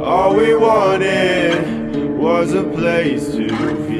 All we wanted was a place to feel.